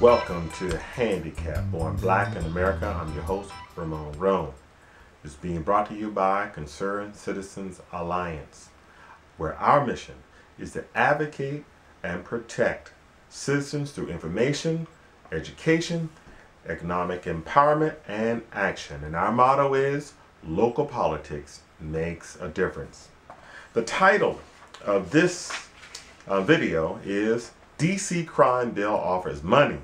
Welcome to Handicap Born Black in America. I'm your host, Ramon Roane. It's being brought to you by Concerned Citizens Alliance, where our mission is to advocate and protect citizens through information, education, economic empowerment, and action. And our motto is local politics makes a difference. The title of this uh, video is DC crime bill offers money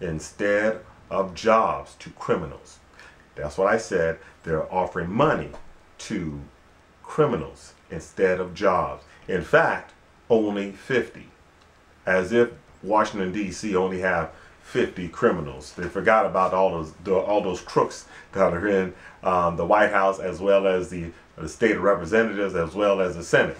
instead of jobs to criminals. That's what I said. They're offering money to criminals instead of jobs. In fact, only 50. As if Washington D.C. only have 50 criminals. They forgot about all those the, all those crooks that are in um, the White House as well as the, the state of representatives as well as the Senate.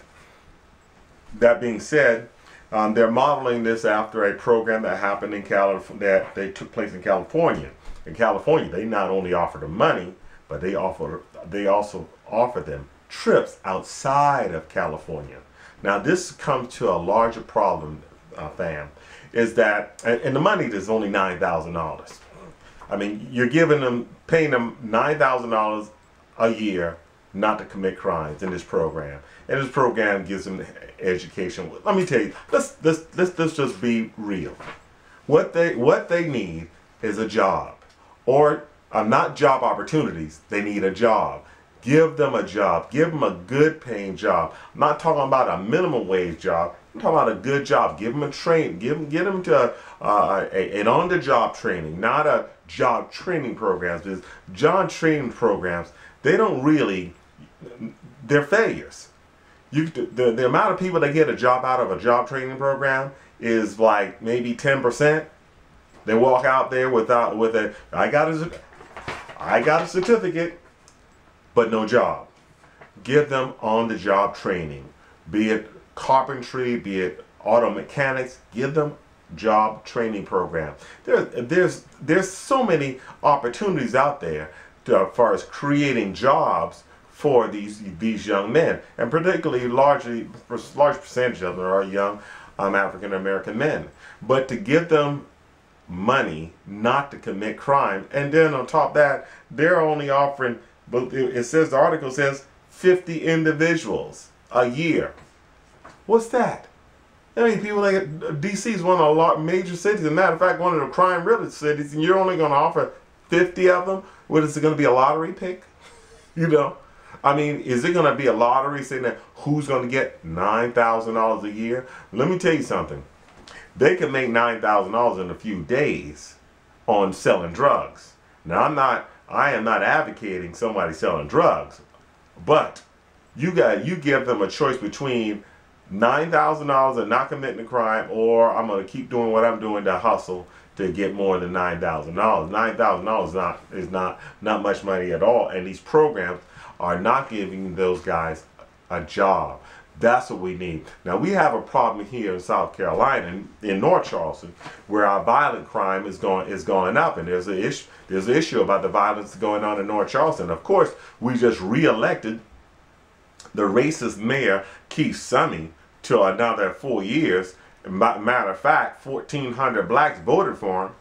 That being said, um, they're modeling this after a program that happened in California, that they took place in California. In California, they not only offer them money, but they offer they also offer them trips outside of California. Now, this comes to a larger problem, uh, fam, is that and, the money is only nine thousand dollars. I mean, you're giving them, paying them nine thousand dollars a year not to commit crimes in this program. And this program gives them education. Let me tell you, let's let's let's, let's just be real. What they what they need is a job, or uh, not job opportunities. They need a job. Give them a job. Give them a good paying job. I'm not talking about a minimum wage job. I'm talking about a good job. Give them a train. Give them, get them to uh, a, an on the job training, not a job training programs. Because job training programs, they don't really, they're failures. You, the, the amount of people that get a job out of a job training program is like maybe 10%. They walk out there without with a I got a I got a certificate, but no job. Give them on the job training, be it carpentry, be it auto mechanics. Give them job training program. There, there's there's so many opportunities out there to, as far as creating jobs for these these young men, and particularly largely large percentage of them are young um, African American men. But to give them money not to commit crime, and then on top of that, they're only offering. But it says the article says 50 individuals a year. What's that? I mean, people like DC is one of the major cities. As a matter of fact, one of the crime-riddled cities, and you're only going to offer 50 of them. What is it going to be a lottery pick? you know, I mean, is it going to be a lottery saying that who's going to get $9,000 a year? Let me tell you something. They can make $9,000 in a few days on selling drugs. Now, I'm not, I am not advocating somebody selling drugs, but you got, you give them a choice between $9,000 and not committing a crime or I'm going to keep doing what I'm doing to hustle to get more than $9,000. $9,000 is not, is not, not much money at all. And these programs are not giving those guys a job. That's what we need. Now we have a problem here in South Carolina, in, in North Charleston, where our violent crime is going is going up, and there's an issue there's an issue about the violence going on in North Charleston. Of course, we just reelected the racist mayor Keith Summey to another four years. Matter of fact, 1,400 blacks voted for him.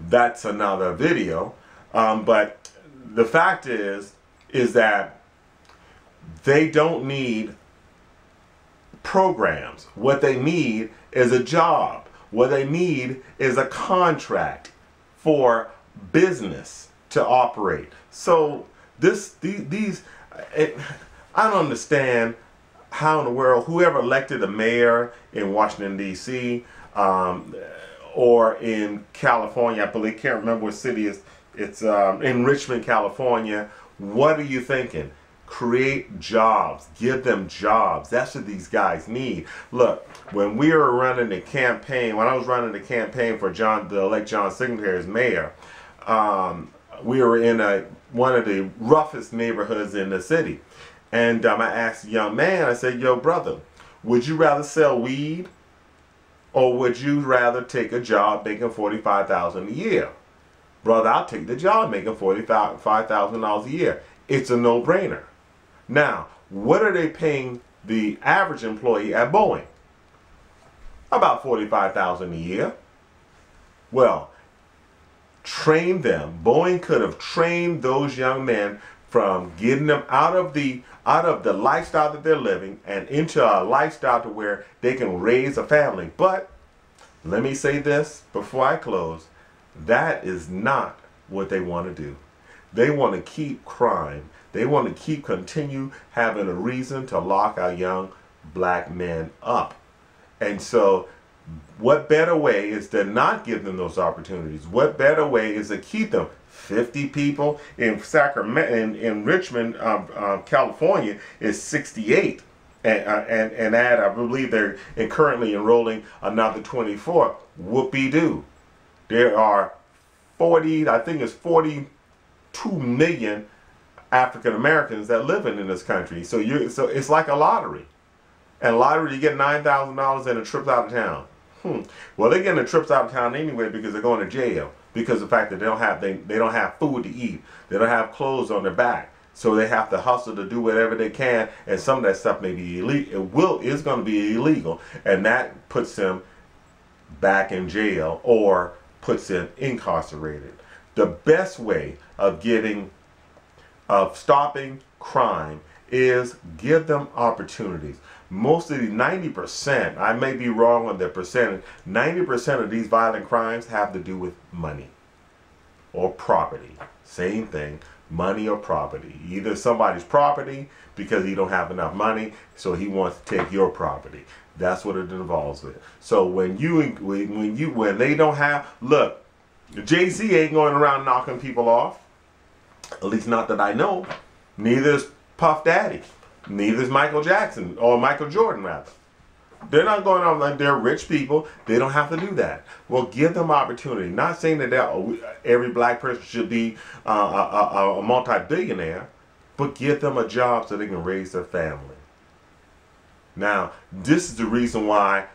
That's another video. Um, but the fact is, is that they don't need programs. What they need is a job. What they need is a contract for business to operate. So this these, these it, I don't understand how in the world whoever elected a mayor in Washington D.C. Um, or in California, I believe can't remember what city is. It's um, in Richmond, California. What are you thinking? Create jobs. Give them jobs. That's what these guys need. Look, when we were running the campaign, when I was running the campaign for John, the elect John Singletary as mayor, um, we were in a one of the roughest neighborhoods in the city. And um, I asked a young man, I said, yo, brother, would you rather sell weed or would you rather take a job making 45000 a year? Brother, I'll take the job making $45,000 a year. It's a no-brainer. Now, what are they paying the average employee at Boeing? About 45000 a year. Well, train them. Boeing could have trained those young men from getting them out of the out of the lifestyle that they're living and into a lifestyle to where they can raise a family. But let me say this before I close. That is not what they want to do. They want to keep crime. They want to keep continue having a reason to lock our young black men up. And so what better way is to not give them those opportunities? What better way is to keep them? 50 people in Sacramento, in, in Richmond, um, uh, California, is 68. And, uh, and, and add, I believe they're currently enrolling another 24. Whoopie doo. There are 40, I think it's 42 million African Americans that live in, in this country. So you so it's like a lottery. And lottery, you get $9,000 and a trip out of town. Hmm. Well, they're getting the trips out of town anyway because they're going to jail because the fact that they don't have they, they don't have food to eat. They don't have clothes on their back. So they have to hustle to do whatever they can, and some of that stuff may be illegal. It will is going to be illegal, and that puts them back in jail or puts them incarcerated. The best way of getting of stopping crime is give them opportunities. Most of the 90%, I may be wrong on the percentage, 90% of these violent crimes have to do with money or property. Same thing, money or property. Either somebody's property because he don't have enough money, so he wants to take your property. That's what it involves with. So when you when you when they don't have look, Jay Z ain't going around knocking people off. At least not that I know. Neither is Puff Daddy. Neither is Michael Jackson or Michael Jordan rather. They're not going on like they're rich people. They don't have to do that. Well, give them opportunity. Not saying that oh, every black person should be uh, a, a, a multi-billionaire, but give them a job so they can raise their family. Now, this is the reason why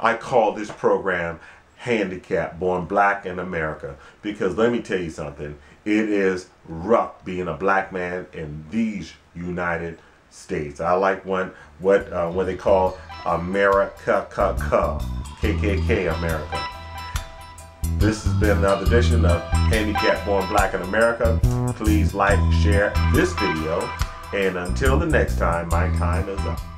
I call this program Handicap Born Black in America. Because let me tell you something, it is rough being a black man in these United States. I like one what uh, what they call America KKK America. This has been another edition of Handicap Born Black in America. Please like, share this video, and until the next time, my time is up.